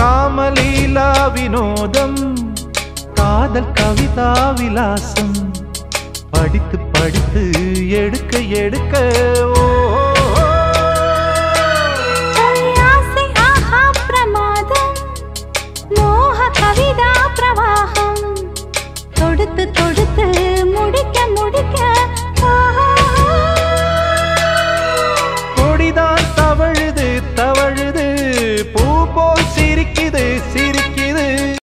ராமலீலா வினோதம் காதல் கவிதா விலாசம் படித்து படித்து எடுக்க எடுக்க ஓ பிரமாதம் மோக கவிதா சிரிக்குது சிரிக்கு